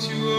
to